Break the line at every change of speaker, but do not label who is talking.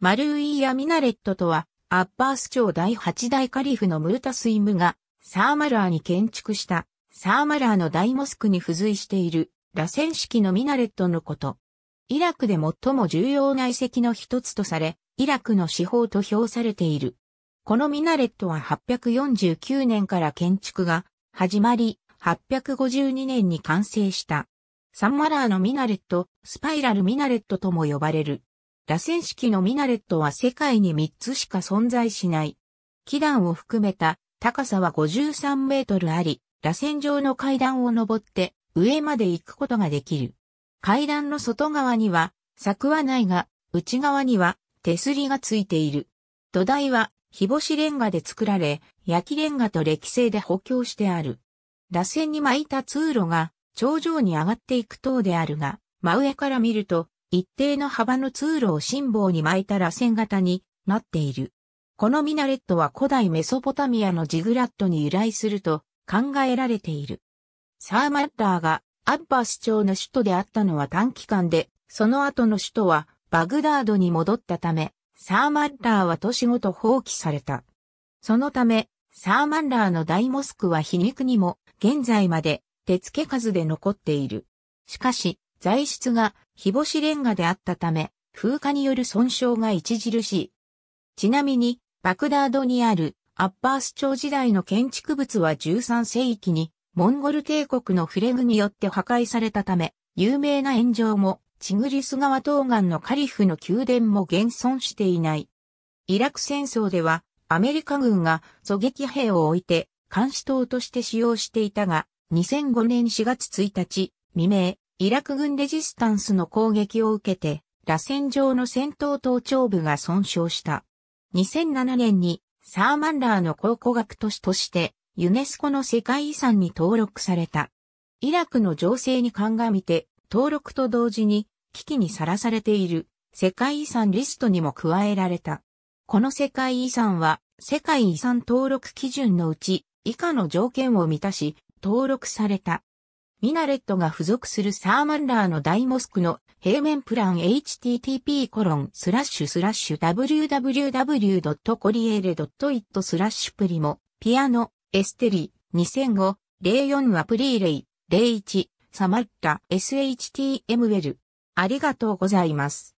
マルーイヤ・ミナレットとは、アッバース朝第8代カリフのムルタスイムが、サーマラーに建築した、サーマラーの大モスクに付随している、螺旋式のミナレットのこと。イラクで最も重要な遺跡の一つとされ、イラクの至宝と評されている。このミナレットは849年から建築が始まり、852年に完成した。サンマラーのミナレット、スパイラルミナレットとも呼ばれる。螺旋式のミナレットは世界に3つしか存在しない。基段を含めた高さは53メートルあり、螺旋状の階段を登って上まで行くことができる。階段の外側には柵はないが、内側には手すりがついている。土台は日干しレンガで作られ、焼きレンガと歴製で補強してある。螺旋に巻いた通路が頂上に上がっていく塔であるが、真上から見ると一定の幅の通路を辛抱に巻いた螺旋型になっている。このミナレットは古代メソポタミアのジグラットに由来すると考えられている。サーマッラーがアッバス朝の首都であったのは短期間で、その後の首都はバグダードに戻ったため、サーマッラーは都市ごと放棄された。そのため、サーマッラーの大モスクは皮肉にも現在まで手付け数で残っている。しかし、材質が日干しレンガであったため、風化による損傷が著しい。ちなみに、バクダードにあるアッバース朝時代の建築物は13世紀にモンゴル帝国のフレグによって破壊されたため、有名な炎上もチグリス川東岸のカリフの宮殿も現存していない。イラク戦争ではアメリカ軍が狙撃兵を置いて監視塔として使用していたが、2005年4月1日未明、イラク軍レジスタンスの攻撃を受けて、螺旋状の戦闘頭頂部が損傷した。2007年にサーマンラーの考古学都市としてユネスコの世界遺産に登録された。イラクの情勢に鑑みて登録と同時に危機にさらされている世界遺産リストにも加えられた。この世界遺産は世界遺産登録基準のうち以下の条件を満たし登録された。ミナレットが付属するサーマンラーの大モスクの平面プラン http コロンスラッシュスラッシュ www.coriere.it スラッシュプリモピアノエステリ2005 04アプリレイ01サマッタ SHTM ウェルありがとうございます。